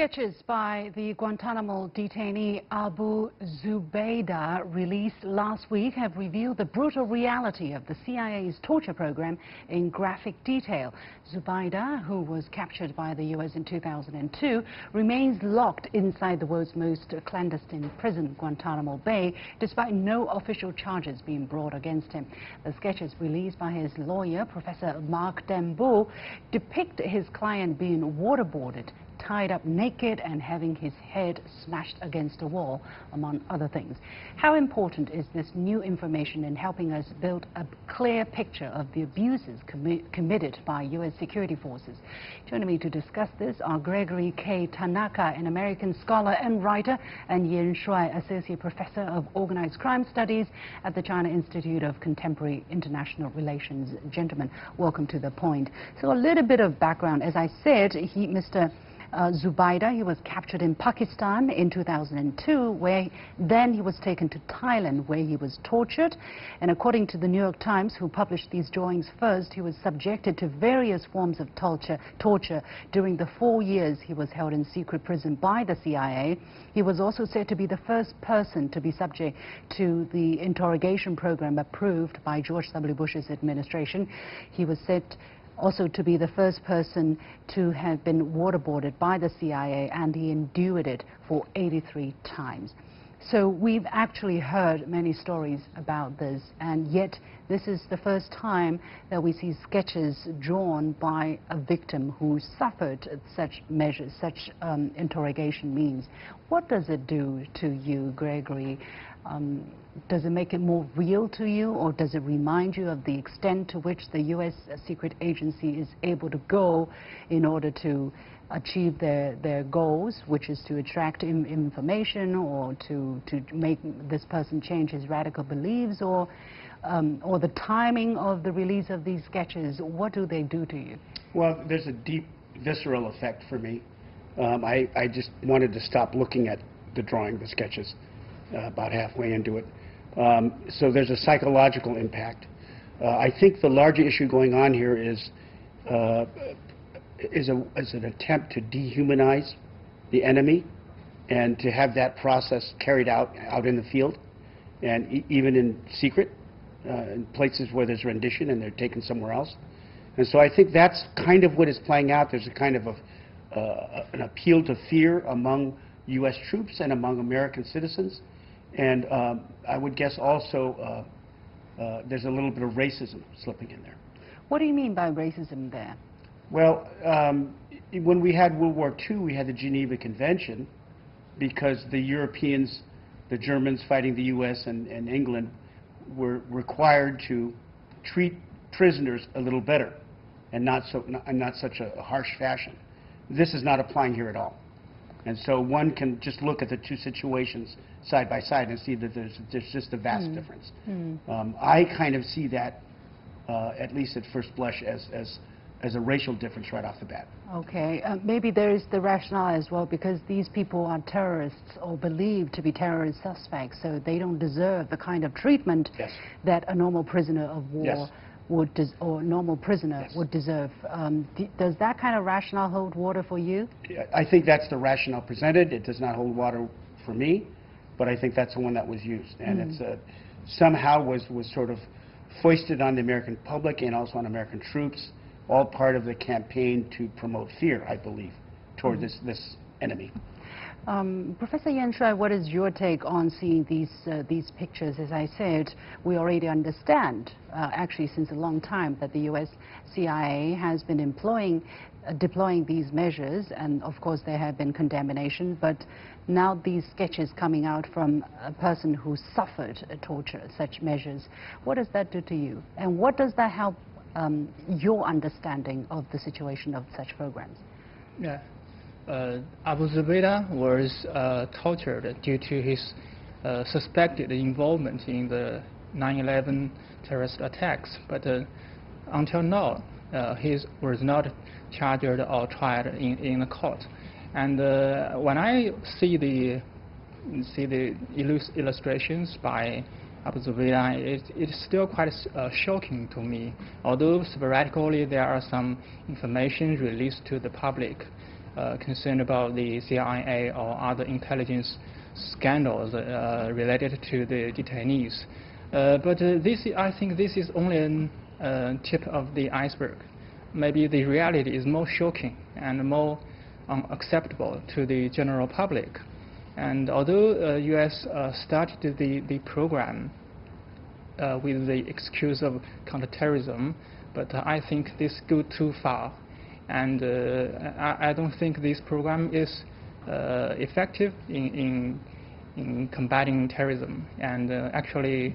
sketches by the Guantanamo detainee Abu Zubaydah released last week have revealed the brutal reality of the CIA's torture program in graphic detail. Zubaydah, who was captured by the U.S. in 2002, remains locked inside the world's most clandestine prison, Guantanamo Bay, despite no official charges being brought against him. The sketches released by his lawyer, Professor Mark Denbeaux, depict his client being waterboarded tied up naked and having his head smashed against a wall, among other things. How important is this new information in helping us build a clear picture of the abuses commi committed by U.S. security forces? Joining me to discuss this are Gregory K. Tanaka, an American scholar and writer, and Yan Shuai, Associate Professor of Organized Crime Studies at the China Institute of Contemporary International Relations. Gentlemen, welcome to the point. So a little bit of background. As I said, he, Mr uh, Zubaydah. He was captured in Pakistan in 2002, where then he was taken to Thailand, where he was tortured. And according to the New York Times, who published these drawings first, he was subjected to various forms of torture, torture during the four years he was held in secret prison by the CIA. He was also said to be the first person to be subject to the interrogation program approved by George W. Bush's administration. He was said also to be the first person to have been waterboarded by the CIA, and he endured it for 83 times. So we've actually heard many stories about this, and yet this is the first time that we see sketches drawn by a victim who suffered such measures, such um, interrogation means. What does it do to you, Gregory? Um, does it make it more real to you, or does it remind you of the extent to which the U.S. secret agency is able to go in order to achieve their, their goals, which is to attract Im information or to, to make this person change his radical beliefs, or, um, or the timing of the release of these sketches? What do they do to you? Well, there's a deep visceral effect for me. Um, I, I just wanted to stop looking at the drawing, the sketches, about halfway into it. Um, so there's a psychological impact. Uh, I think the larger issue going on here is uh, is, a, is an attempt to dehumanize the enemy and to have that process carried out out in the field and e even in secret uh, in places where there's rendition and they're taken somewhere else. And so I think that's kind of what is playing out. There's a kind of a, uh, an appeal to fear among U.S. troops and among American citizens and um, I would guess also uh, uh, there's a little bit of racism slipping in there. What do you mean by racism there? Well, um, when we had World War II, we had the Geneva Convention because the Europeans, the Germans fighting the U.S. and, and England, were required to treat prisoners a little better and not, so, not, not such a harsh fashion. This is not applying here at all. And so one can just look at the two situations side by side and see that there's, there's just a vast mm. difference. Mm. Um, I kind of see that, uh, at least at first blush, as, as, as a racial difference right off the bat. Okay. Uh, maybe there is the rationale as well because these people are terrorists or believed to be terrorist suspects, so they don't deserve the kind of treatment yes. that a normal prisoner of war yes would or normal prisoner yes. would deserve. Um, does that kind of rationale hold water for you? I think that's the rationale presented. It does not hold water for me, but I think that's the one that was used, and mm. it's uh, somehow was was sort of foisted on the American public and also on American troops, all part of the campaign to promote fear, I believe, toward mm. this this enemy. Um, Professor Yan Shuai, what is your take on seeing these, uh, these pictures? As I said, we already understand, uh, actually since a long time, that the U.S. CIA has been employing, uh, deploying these measures, and of course there have been condemnation, but now these sketches coming out from a person who suffered torture, such measures, what does that do to you? And what does that help um, your understanding of the situation of such programs? Yeah Abu Zubaydah was uh, tortured due to his uh, suspected involvement in the 9/11 terrorist attacks, but until now, he was not charged or tried in, in the court. And when I see the see the illustrations by Abu Zubaydah, it, it's still quite uh, shocking to me. Although sporadically there are some information released to the public, uh, concerned about the CIA or other intelligence scandals uh, related to the detainees. Uh, but uh, this, I think this is only a uh, tip of the iceberg. Maybe the reality is more shocking and more unacceptable to the general public. And although U.S. started the, the program with the excuse of counterterrorism, but I think this goes too far. And I, I, don't think this program is uh, effective in, in, in, combating terrorism. And uh, actually,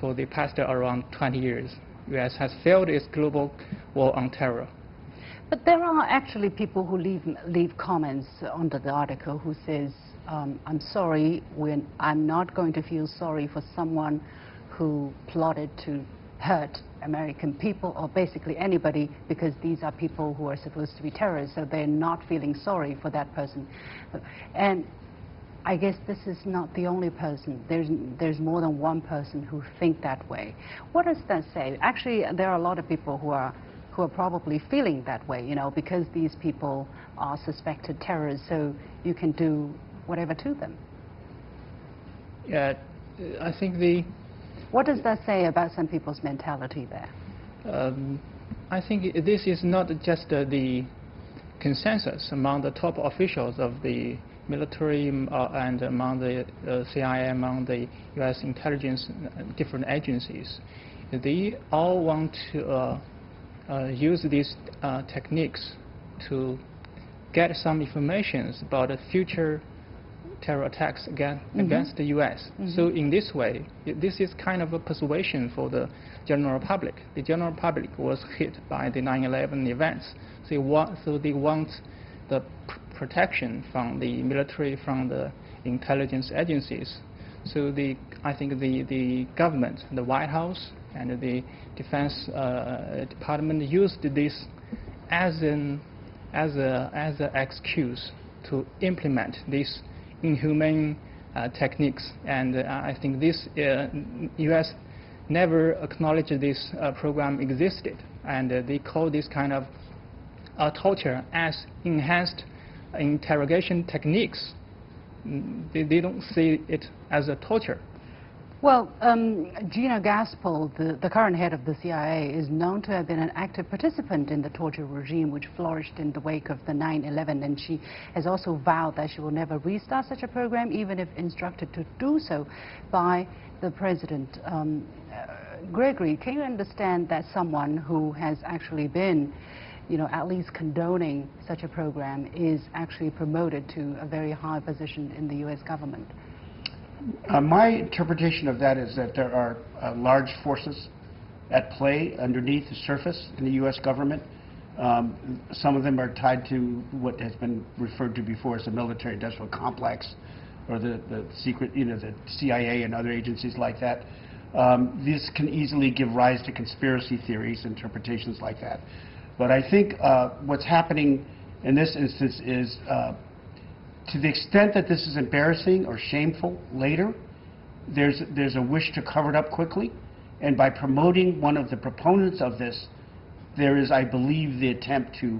for the past around 20 years, U.S. has failed its global war on terror. But there are actually people who leave, leave comments under the article who says, um, I'm sorry, when I'm not going to feel sorry for someone who plotted to hurt American people or basically anybody because these are people who are supposed to be terrorists, so they're not feeling sorry for that person. And I guess this is not the only person. There's, there's more than one person who think that way. What does that say? Actually, there are a lot of people who are, who are probably feeling that way, you know, because these people are suspected terrorists, so you can do whatever to them. Yeah, I think the... What does that say about some people's mentality there? Um, I think this is not just uh, the consensus among the top officials of the military uh, and among the uh, CIA, among the U.S. intelligence uh, different agencies, they all want to uh, uh, use these techniques to get some information about the future terror attacks again, mm -hmm. against the U.S. Mm -hmm. So in this way, this is kind of a persuasion for the general public. The general public was hit by the 9/11 events, so they want, so they want the protection from the military, from the intelligence agencies. So the, I think the, the government, the White House, and the Defense uh, Department used this as an as a as an excuse to implement these inhumane uh, techniques. And uh, I think this U.S. Uh, never acknowledged this program existed, and they call this kind of torture as enhanced interrogation techniques. They, they don't see it as a torture. Well, um, Gina Haspel, the, the, current head of the CIA, is known to have been an active participant in the torture regime which flourished in the wake of the 9-11, and she has also vowed that she will never restart such a program, even if instructed to do so by the president. Um, uh, Gregory, can you understand that someone who has actually been you know, at least condoning such a program is actually promoted to a very high position in the U.S. government? Uh, my interpretation of that is that there are uh, large forces at play underneath the surface in the U.S. government. Um, some of them are tied to what has been referred to before as the military-industrial complex, or the, the secret, you know, the CIA and other agencies like that. Um, this can easily give rise to conspiracy theories, interpretations like that. But I think uh, what's happening in this instance is uh, to the extent that this is embarrassing or shameful later, there's, there's a wish to cover it up quickly. And by promoting one of the proponents of this, there is, I believe, the attempt to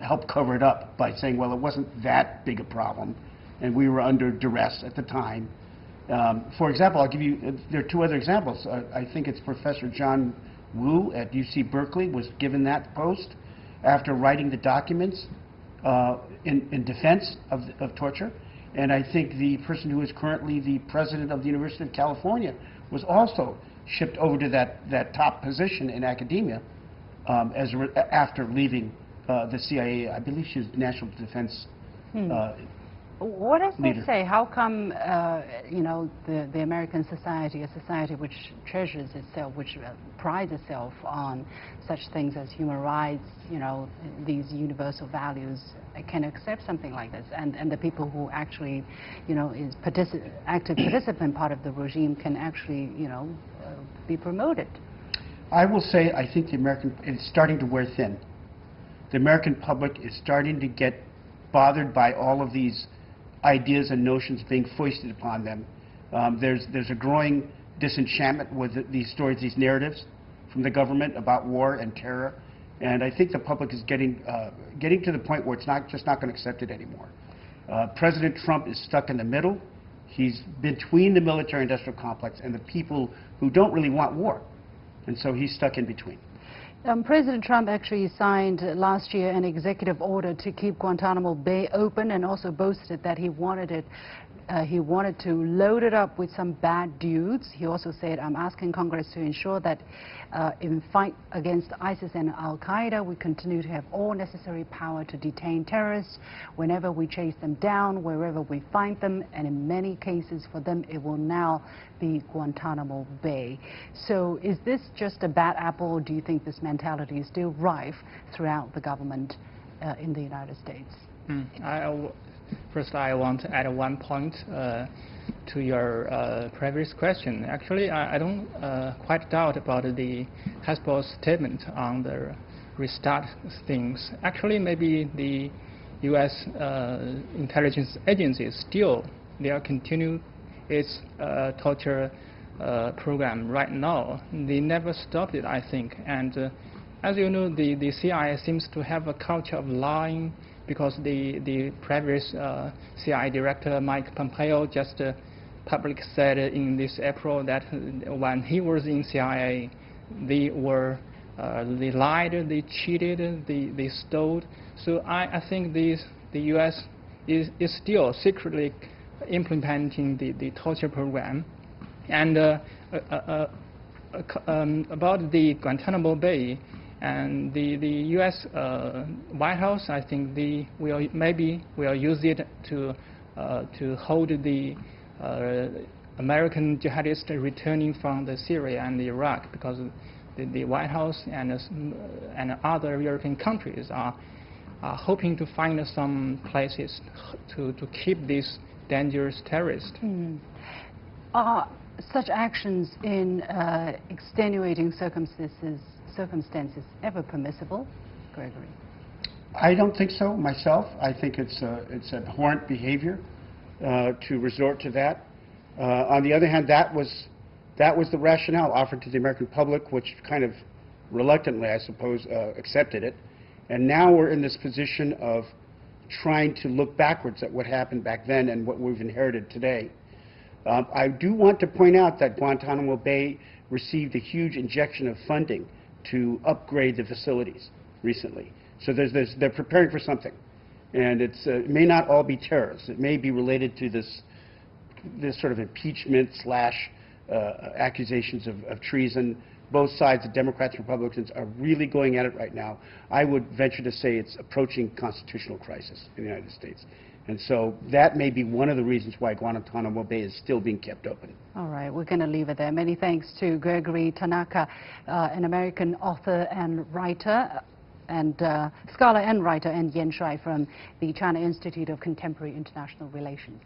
help cover it up by saying, well, it wasn't that big a problem, and we were under duress at the time. Um, for example, I'll give you, uh, there are two other examples. Uh, I think it's Professor John Yoo at UC Berkeley was given that post after writing the documents uh, in, in, defense of, of, torture. And I think the person who is currently the president of the University of California was also shipped over to that, that top position in academia um, as after leaving uh, the CIA. I believe she was National Defense hmm. What does leader. that say? How come, uh, you know, the, the American society, a society which treasures itself, which uh, prides itself on such things as human rights, you know, these universal values, uh, can accept something like this? And, and the people who actually, you know, is partici active participant part of the regime can actually, you know, uh, be promoted? I will say I think the American, it's starting to wear thin. The American public is starting to get bothered by all of these ideas and notions being foisted upon them. Um, there's, there's a growing disenchantment with these stories, these narratives from the government about war and terror And I think the public is getting, uh, getting to the point where it's not, just not going to accept it anymore. Uh, President Trump is stuck in the middle. He's between the military-industrial complex and the people who don't really want war. And so he's stuck in between. Um, President Trump actually signed last year an executive order to keep Guantanamo Bay open and also boasted that he wanted it uh, he wanted to load it up with some bad dudes. He also said, I'm asking Congress to ensure that uh, in fight against ISIS and Al-Qaeda, we continue to have all necessary power to detain terrorists whenever we chase them down, wherever we find them, and in many cases for them, it will now be Guantanamo Bay. So is this just a bad apple, or do you think this mentality is still rife throughout the government uh, in the United States? Mm, I, First, I want to add one point uh, to your uh, previous question. Actually, I, I don't uh, quite doubt about the Haspel's statement on the restart things. Actually, maybe the U.S. Uh, intelligence agencies still they are continuing its uh, torture uh, program right now. They never stopped it, I think. And as you know, the, the CIA seems to have a culture of lying because the, the previous uh, CIA director, Mike Pompeo, just uh, publicly said in this April that when he was in CIA, they were uh, they lied, they cheated, they, they stole. So I, I think this, the U.S. Is, is still secretly implementing the, the torture program. And uh, uh, uh, um, about the Guantanamo Bay, and the, the U.S. Uh, White House, I think the will maybe will use it to uh, to hold the uh, American jihadists returning from the Syria and Iraq because the, the White House and and other European countries are are hoping to find some places to to keep these dangerous terrorists. Mm. Are such actions in uh, extenuating circumstances circumstances ever permissible, Gregory? I don't think so myself. I think it's, it's abhorrent behavior uh, to resort to that. Uh, on the other hand, that was, that was the rationale offered to the American public, which kind of reluctantly, I suppose, uh, accepted it. And now we're in this position of trying to look backwards at what happened back then and what we've inherited today. Um, I do want to point out that Guantanamo Bay received a huge injection of funding to upgrade the facilities recently. So there's, there's, they're preparing for something. And it's, uh, it may not all be terrorists. It may be related to this, this sort of impeachment slash uh, accusations of, of treason. Both sides, the Democrats and Republicans, are really going at it right now. I would venture to say it's approaching constitutional crisis in the United States. And so that may be one of the reasons why Guantanamo Bay is still being kept open. All right, we're going to leave it there. Many thanks to Gregory Tanaka, uh, an American author and writer, and uh, scholar and writer, and Yan Shuai from the China Institute of Contemporary International Relations.